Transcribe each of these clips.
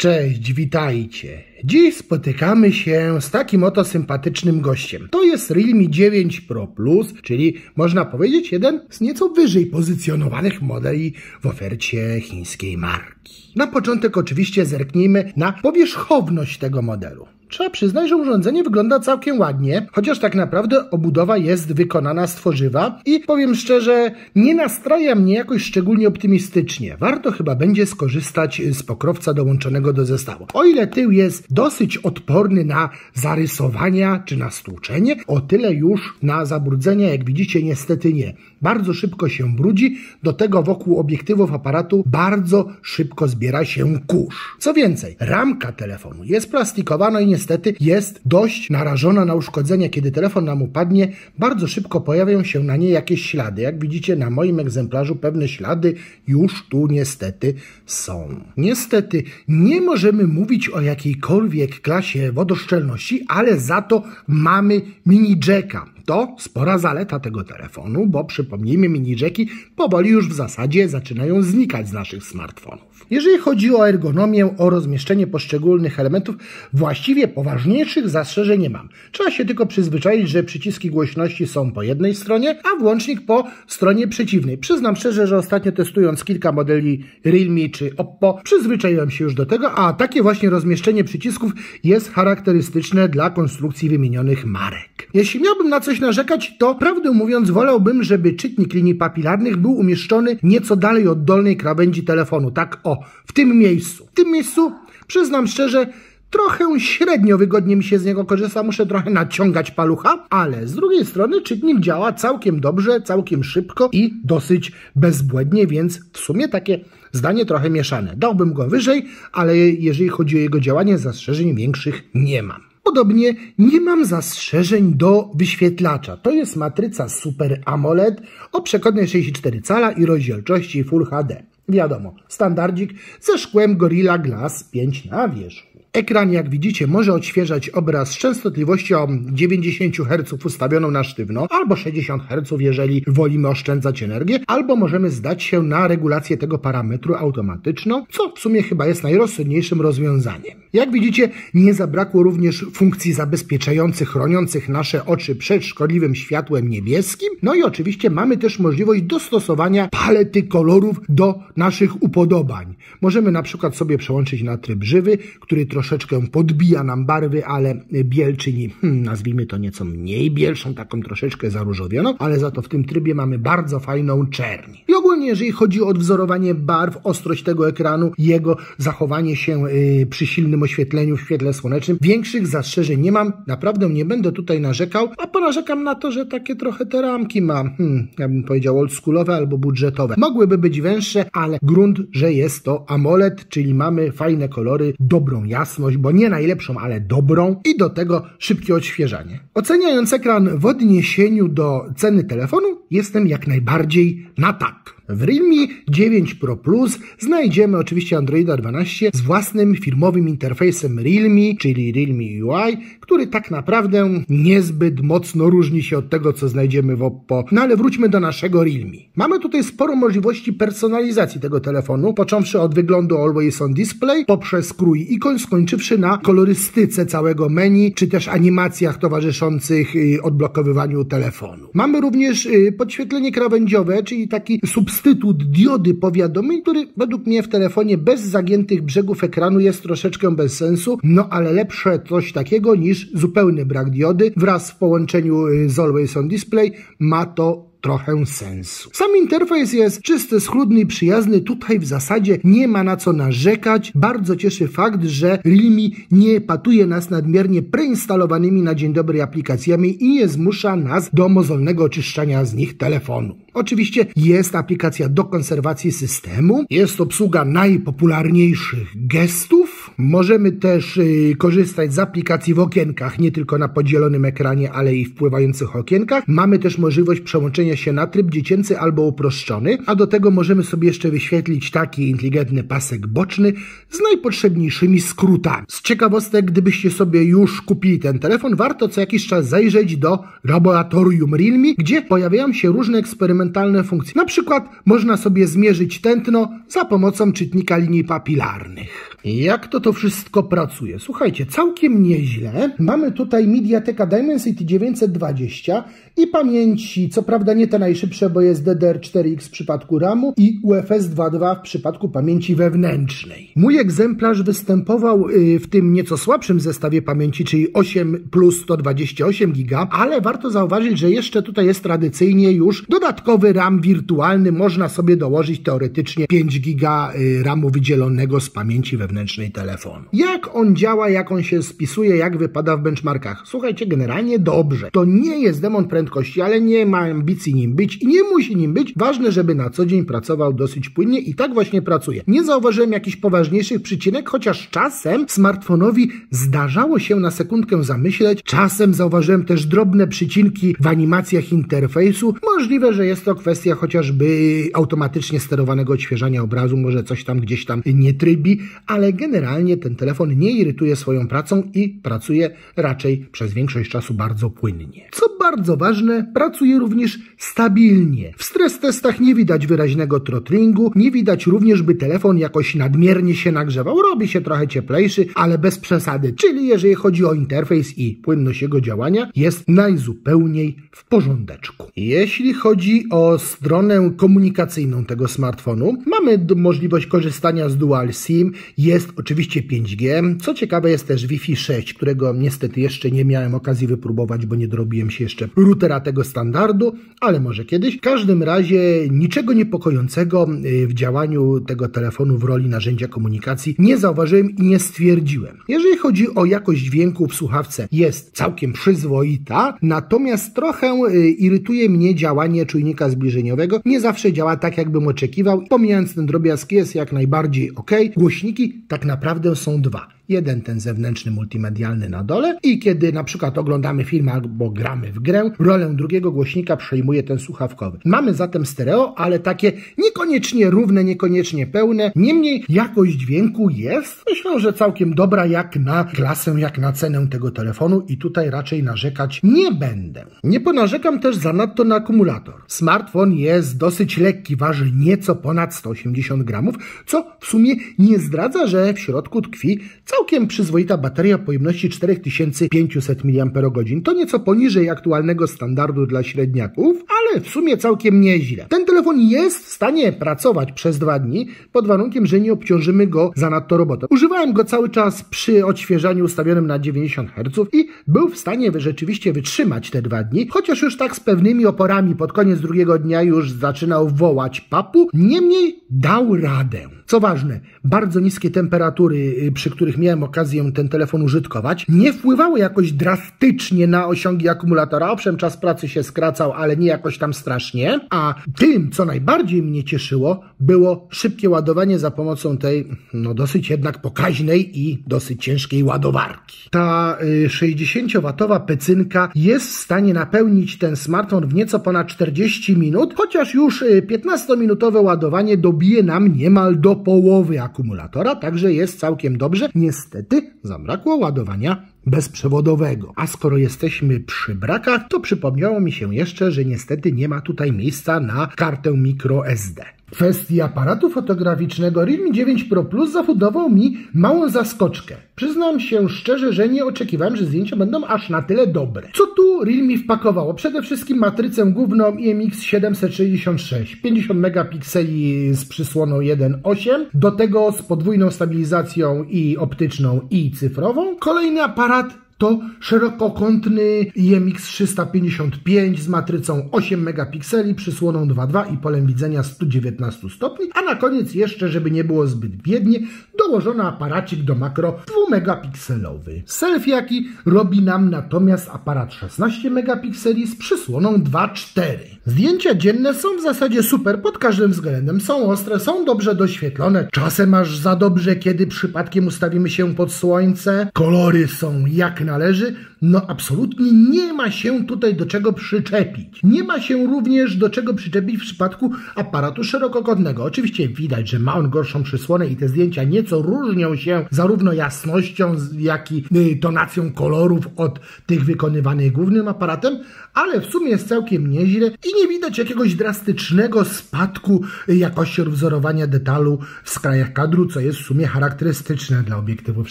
Cześć, witajcie. Dziś spotykamy się z takim oto sympatycznym gościem. To jest Realme 9 Pro Plus, czyli można powiedzieć jeden z nieco wyżej pozycjonowanych modeli w ofercie chińskiej marki. Na początek oczywiście zerknijmy na powierzchowność tego modelu. Trzeba przyznać, że urządzenie wygląda całkiem ładnie, chociaż tak naprawdę obudowa jest wykonana z tworzywa i powiem szczerze, nie nastraja mnie jakoś szczególnie optymistycznie. Warto chyba będzie skorzystać z pokrowca dołączonego do zestawu. O ile tył jest dosyć odporny na zarysowania czy na stłuczenie, o tyle już na zabrudzenia, jak widzicie, niestety nie. Bardzo szybko się brudzi, do tego wokół obiektywów aparatu bardzo szybko zbiera się kurz. Co więcej, ramka telefonu jest plastikowa, no i niestety jest dość narażona na uszkodzenia. Kiedy telefon nam upadnie, bardzo szybko pojawią się na niej jakieś ślady. Jak widzicie na moim egzemplarzu pewne ślady już tu niestety są. Niestety nie możemy mówić o jakiejkolwiek klasie wodoszczelności, ale za to mamy mini jacka. To spora zaleta tego telefonu, bo przypomnijmy, mini jacki powoli już w zasadzie zaczynają znikać z naszych smartfonów. Jeżeli chodzi o ergonomię, o rozmieszczenie poszczególnych elementów, właściwie poważniejszych zastrzeżeń nie mam. Trzeba się tylko przyzwyczaić, że przyciski głośności są po jednej stronie, a włącznik po stronie przeciwnej. Przyznam szczerze, że ostatnio testując kilka modeli Realme czy Oppo, przyzwyczaiłem się już do tego, a takie właśnie rozmieszczenie przycisków jest charakterystyczne dla konstrukcji wymienionych marek. Jeśli miałbym na coś narzekać, to prawdę mówiąc wolałbym, żeby czytnik linii papilarnych był umieszczony nieco dalej od dolnej krawędzi telefonu. Tak o, w tym miejscu. W tym miejscu, przyznam szczerze, trochę średnio wygodnie mi się z niego korzysta, muszę trochę naciągać palucha, ale z drugiej strony czytnik działa całkiem dobrze, całkiem szybko i dosyć bezbłędnie, więc w sumie takie zdanie trochę mieszane. Dałbym go wyżej, ale jeżeli chodzi o jego działanie, zastrzeżeń większych nie mam. Podobnie nie mam zastrzeżeń do wyświetlacza. To jest matryca Super AMOLED o przekątnej 64 cala i rozdzielczości Full HD. Wiadomo, standardzik ze szkłem Gorilla Glass 5 na wierzchu. Ekran, jak widzicie, może odświeżać obraz z częstotliwością 90 Hz ustawioną na sztywno, albo 60 Hz, jeżeli wolimy oszczędzać energię, albo możemy zdać się na regulację tego parametru automatyczną, co w sumie chyba jest najrozsądniejszym rozwiązaniem. Jak widzicie, nie zabrakło również funkcji zabezpieczających, chroniących nasze oczy przed szkodliwym światłem niebieskim. No i oczywiście mamy też możliwość dostosowania palety kolorów do naszych upodobań. Możemy na przykład sobie przełączyć na tryb żywy, który troszkę troszeczkę podbija nam barwy, ale biel czyni, hmm, nazwijmy to nieco mniej bielszą, taką troszeczkę zaróżowioną, ale za to w tym trybie mamy bardzo fajną czerń. I ogólnie, jeżeli chodzi o odwzorowanie barw, ostrość tego ekranu, jego zachowanie się yy, przy silnym oświetleniu w świetle słonecznym, większych zastrzeżeń nie mam, naprawdę nie będę tutaj narzekał, a ponarzekam na to, że takie trochę te ramki ma, hmm, ja bym powiedział oldschoolowe albo budżetowe. Mogłyby być węższe, ale grunt, że jest to AMOLED, czyli mamy fajne kolory, dobrą jasność, jasność, bo nie najlepszą, ale dobrą i do tego szybkie odświeżanie. Oceniając ekran w odniesieniu do ceny telefonu, jestem jak najbardziej na tak. W Realme 9 Pro Plus znajdziemy oczywiście Androida 12 z własnym firmowym interfejsem Realme, czyli Realme UI, który tak naprawdę niezbyt mocno różni się od tego, co znajdziemy w Oppo. No ale wróćmy do naszego Realme. Mamy tutaj sporo możliwości personalizacji tego telefonu, począwszy od wyglądu Always On Display, poprzez krój ikon, skończywszy na kolorystyce całego menu, czy też animacjach towarzyszących y, odblokowywaniu telefonu. Mamy również y, podświetlenie krawędziowe, czyli taki substytut substytut diody powiadomień, który według mnie w telefonie bez zagiętych brzegów ekranu jest troszeczkę bez sensu, no ale lepsze coś takiego niż zupełny brak diody wraz w połączeniu y, z Always On Display ma to trochę sensu. Sam interfejs jest czysty, schludny i przyjazny. Tutaj w zasadzie nie ma na co narzekać. Bardzo cieszy fakt, że Realme nie patuje nas nadmiernie preinstalowanymi na dzień dobry aplikacjami i nie zmusza nas do mozolnego oczyszczania z nich telefonu. Oczywiście jest aplikacja do konserwacji systemu, jest obsługa najpopularniejszych gestów. Możemy też yy, korzystać z aplikacji w okienkach, nie tylko na podzielonym ekranie, ale i w pływających okienkach. Mamy też możliwość przełączenia się na tryb dziecięcy albo uproszczony, a do tego możemy sobie jeszcze wyświetlić taki inteligentny pasek boczny z najpotrzebniejszymi skrótami. Z ciekawostek, gdybyście sobie już kupili ten telefon, warto co jakiś czas zajrzeć do laboratorium Realme, gdzie pojawiają się różne eksperymentalne funkcje. Na przykład można sobie zmierzyć tętno za pomocą czytnika linii papilarnych. Jak to to wszystko pracuje? Słuchajcie, całkiem nieźle. Mamy tutaj Mediateka Dimensity 920 i pamięci, co prawda nie te najszybsze, bo jest DDR4X w przypadku RAMu i UFS 2.2 w przypadku pamięci wewnętrznej. Mój egzemplarz występował y, w tym nieco słabszym zestawie pamięci, czyli 8 plus 128 GB, ale warto zauważyć, że jeszcze tutaj jest tradycyjnie już dodatkowy RAM wirtualny. Można sobie dołożyć teoretycznie 5 GB y, RAMu wydzielonego z pamięci wewnętrznej telefonu. Jak on działa, jak on się spisuje, jak wypada w benchmarkach? Słuchajcie, generalnie dobrze. To nie jest demon prędkości, ale nie ma ambicji nim być i nie musi nim być. Ważne, żeby na co dzień pracował dosyć płynnie i tak właśnie pracuje. Nie zauważyłem jakichś poważniejszych przycinek, chociaż czasem smartfonowi zdarzało się na sekundkę zamyśleć. Czasem zauważyłem też drobne przycinki w animacjach interfejsu. Możliwe, że jest to kwestia chociażby automatycznie sterowanego odświeżania obrazu, może coś tam gdzieś tam nie trybi, ale generalnie ten telefon nie irytuje swoją pracą i pracuje raczej przez większość czasu bardzo płynnie. Co bardzo ważne, pracuje również stabilnie. W stres testach nie widać wyraźnego throttlingu, nie widać również, by telefon jakoś nadmiernie się nagrzewał. Robi się trochę cieplejszy, ale bez przesady. Czyli jeżeli chodzi o interfejs i płynność jego działania, jest najzupełniej w porządeczku. Jeśli chodzi o stronę komunikacyjną tego smartfonu, mamy możliwość korzystania z Dual SIM, jest oczywiście 5G. Co ciekawe, jest też Wi-Fi 6, którego niestety jeszcze nie miałem okazji wypróbować, bo nie dorobiłem się jeszcze routera tego standardu, ale może kiedyś. W każdym razie niczego niepokojącego y, w działaniu tego telefonu w roli narzędzia komunikacji nie zauważyłem i nie stwierdziłem. Jeżeli chodzi o jakość dźwięku w słuchawce, jest całkiem przyzwoita, natomiast trochę y, irytuje mnie działanie czujnika zbliżeniowego. Nie zawsze działa tak, jakbym oczekiwał. Pomijając ten drobiazg, jest jak najbardziej ok. Głośniki tak naprawdę są dwa jeden ten zewnętrzny multimedialny na dole i kiedy na przykład oglądamy film albo gramy w grę, rolę drugiego głośnika przejmuje ten słuchawkowy. Mamy zatem stereo, ale takie niekoniecznie równe, niekoniecznie pełne. Niemniej jakość dźwięku jest, myślę, że całkiem dobra jak na klasę, jak na cenę tego telefonu i tutaj raczej narzekać nie będę. Nie ponarzekam też zanadto na akumulator. Smartfon jest dosyć lekki, waży nieco ponad 180 gramów, co w sumie nie zdradza, że w środku tkwi cały Całkiem przyzwoita bateria pojemności 4500 mAh. To nieco poniżej aktualnego standardu dla średniaków, ale w sumie całkiem nieźle. Ten telefon jest w stanie pracować przez dwa dni, pod warunkiem, że nie obciążymy go zanadto robotą. Używałem go cały czas przy odświeżaniu ustawionym na 90 Hz i był w stanie rzeczywiście wytrzymać te dwa dni, chociaż już tak z pewnymi oporami pod koniec drugiego dnia już zaczynał wołać papu, niemniej dał radę. Co ważne, bardzo niskie temperatury, y, przy których miałem okazję ten telefon użytkować, nie wpływały jakoś drastycznie na osiągi akumulatora. Owszem, czas pracy się skracał, ale nie jakoś tam strasznie. A tym, co najbardziej mnie cieszyło, było szybkie ładowanie za pomocą tej, no dosyć jednak pokaźnej i dosyć ciężkiej ładowarki. Ta 60W pecynka jest w stanie napełnić ten smartfon w nieco ponad 40 minut, chociaż już 15-minutowe ładowanie dobije nam niemal do połowy akumulatora, także jest całkiem dobrze. Niestety zabrakło ładowania bezprzewodowego. A skoro jesteśmy przy brakach, to przypomniało mi się jeszcze, że niestety nie ma tutaj miejsca na kartę microSD. Kwestii aparatu fotograficznego Realme 9 Pro Plus zafundował mi małą zaskoczkę. Przyznam się szczerze, że nie oczekiwałem, że zdjęcia będą aż na tyle dobre. Co tu Realme wpakowało? Przede wszystkim matrycę główną IMX 766, 50 megapikseli z przysłoną 1.8, do tego z podwójną stabilizacją i optyczną i cyfrową. Kolejny aparat baharat to szerokokątny IMX 355 z matrycą 8 megapikseli, przysłoną 2.2 i polem widzenia 119 stopni, a na koniec jeszcze, żeby nie było zbyt biednie, dołożono aparacik do makro 2 megapikselowy. Selfiaki robi nam natomiast aparat 16 megapikseli z przysłoną 2.4. Zdjęcia dzienne są w zasadzie super pod każdym względem. Są ostre, są dobrze doświetlone, czasem aż za dobrze, kiedy przypadkiem ustawimy się pod słońce. Kolory są jak należy, no absolutnie nie ma się tutaj do czego przyczepić. Nie ma się również do czego przyczepić w przypadku aparatu szerokokątnego. Oczywiście widać, że ma on gorszą przysłonę i te zdjęcia nieco różnią się zarówno jasnością, jak i y, tonacją kolorów od tych wykonywanych głównym aparatem, ale w sumie jest całkiem nieźle i nie widać jakiegoś drastycznego spadku jakości odwzorowania detalu w skrajach kadru, co jest w sumie charakterystyczne dla obiektywów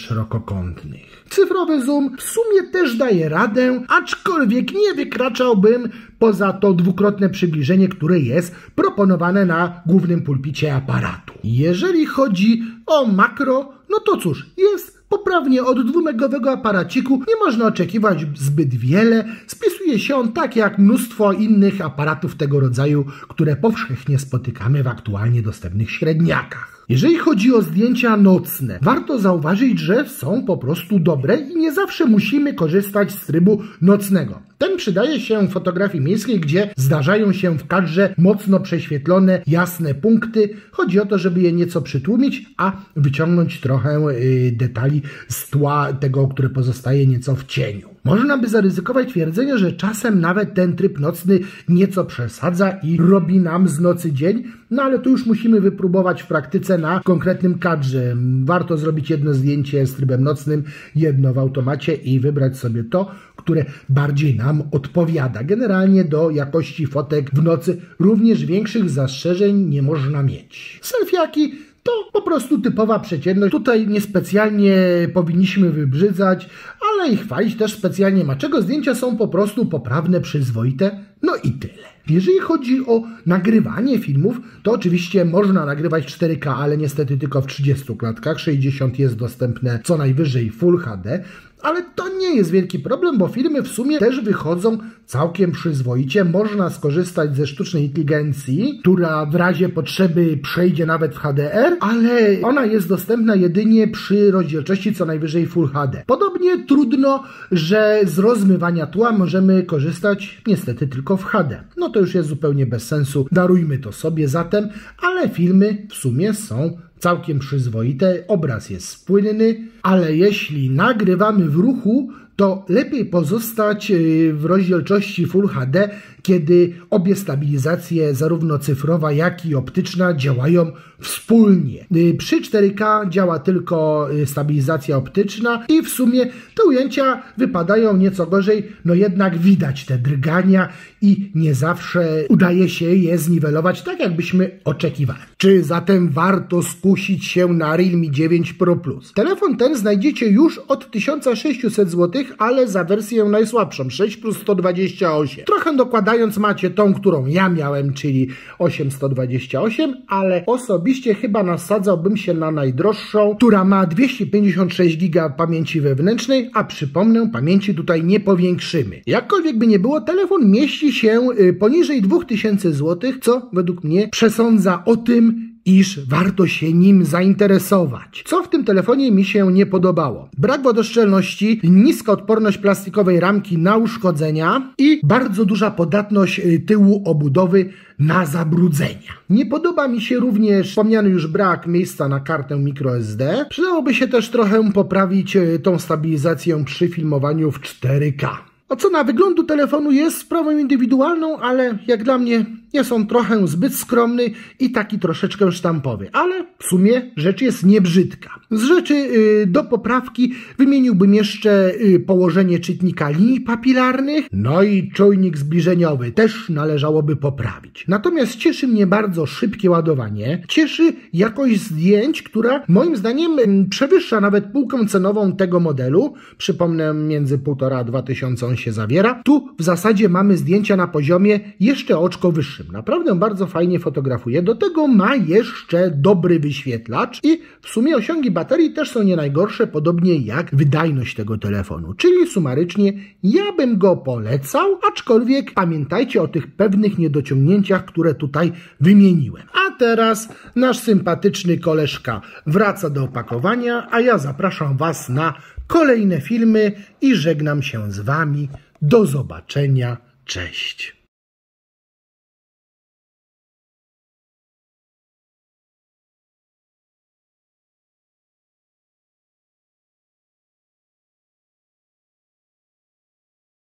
szerokokątnych. Cyfrowy zoom w sumie też daje radę, aczkolwiek nie wykraczałbym poza to dwukrotne przybliżenie, które jest proponowane na głównym pulpicie aparatu. Jeżeli chodzi o makro, no to cóż, jest poprawnie od dwumegowego aparaciku nie można oczekiwać zbyt wiele. Spisuje się on tak jak mnóstwo innych aparatów tego rodzaju, które powszechnie spotykamy w aktualnie dostępnych średniakach. Jeżeli chodzi o zdjęcia nocne, warto zauważyć, że są po prostu dobre i nie zawsze musimy korzystać z trybu nocnego. Ten przydaje się w fotografii miejskiej, gdzie zdarzają się w kadrze mocno prześwietlone, jasne punkty. Chodzi o to, żeby je nieco przytłumić, a wyciągnąć trochę y, detali z tła tego, które pozostaje nieco w cieniu. Można by zaryzykować twierdzenie, że czasem nawet ten tryb nocny nieco przesadza i robi nam z nocy dzień, no ale tu już musimy wypróbować w praktyce na konkretnym kadrze. Warto zrobić jedno zdjęcie z trybem nocnym, jedno w automacie i wybrać sobie to, które bardziej nam odpowiada. Generalnie do jakości fotek w nocy również większych zastrzeżeń nie można mieć. Selfiaki to po prostu typowa przeciętność. Tutaj niespecjalnie powinniśmy wybrzydzać, ale i chwalić też specjalnie ma czego. Zdjęcia są po prostu poprawne, przyzwoite, no i tyle. Jeżeli chodzi o nagrywanie filmów, to oczywiście można nagrywać 4K, ale niestety tylko w 30 klatkach. 60 jest dostępne co najwyżej Full HD. Ale to nie jest wielki problem, bo filmy w sumie też wychodzą całkiem przyzwoicie. Można skorzystać ze sztucznej inteligencji, która w razie potrzeby przejdzie nawet w HDR, ale ona jest dostępna jedynie przy rozdzielczości co najwyżej Full HD. Podobnie trudno, że z rozmywania tła możemy korzystać niestety tylko w HD. No to już jest zupełnie bez sensu. Darujmy to sobie zatem, ale filmy w sumie są całkiem przyzwoite, obraz jest płynny, ale jeśli nagrywamy w ruchu, to lepiej pozostać y, w rozdzielczości Full HD, kiedy obie stabilizacje, zarówno cyfrowa, jak i optyczna, działają wspólnie. Y, przy 4K działa tylko y, stabilizacja optyczna i w sumie te ujęcia wypadają nieco gorzej, no jednak widać te drgania i nie zawsze udaje się je zniwelować tak, jakbyśmy oczekiwali. Czy zatem warto skusić się na Realme 9 Pro Plus? Telefon ten znajdziecie już od 1600 zł, ale za wersję najsłabszą 6 plus 128. Trochę dokładając macie tą, którą ja miałem, czyli 8128, ale osobiście chyba nasadzałbym się na najdroższą, która ma 256 GB pamięci wewnętrznej, a przypomnę, pamięci tutaj nie powiększymy. Jakkolwiek by nie było, telefon mieści się y, poniżej 2000 zł, co według mnie przesądza o tym, iż warto się nim zainteresować. Co w tym telefonie mi się nie podobało? Brak wodoszczelności, niska odporność plastikowej ramki na uszkodzenia i bardzo duża podatność y, tyłu obudowy na zabrudzenia. Nie podoba mi się również wspomniany już brak miejsca na kartę microSD. Przydałoby się też trochę poprawić y, tą stabilizację przy filmowaniu w 4K. Ocena wyglądu telefonu jest sprawą indywidualną, ale jak dla mnie jest on trochę zbyt skromny i taki troszeczkę sztampowy, ale w sumie rzecz jest niebrzydka. Z rzeczy yy, do poprawki wymieniłbym jeszcze yy, położenie czytnika linii papilarnych, no i czujnik zbliżeniowy też należałoby poprawić. Natomiast cieszy mnie bardzo szybkie ładowanie, cieszy jakość zdjęć, która moim zdaniem yy, przewyższa nawet półkę cenową tego modelu. Przypomnę, między 1,5 a 2000 on się zawiera. Tu w zasadzie mamy zdjęcia na poziomie jeszcze oczko wyższym Naprawdę bardzo fajnie fotografuje. Do tego ma jeszcze dobry wyświetlacz i w sumie osiągi baterii też są nie najgorsze, podobnie jak wydajność tego telefonu. Czyli sumarycznie ja bym go polecał, aczkolwiek pamiętajcie o tych pewnych niedociągnięciach, które tutaj wymieniłem. A teraz nasz sympatyczny koleżka wraca do opakowania, a ja zapraszam Was na kolejne filmy i żegnam się z Wami. Do zobaczenia. Cześć.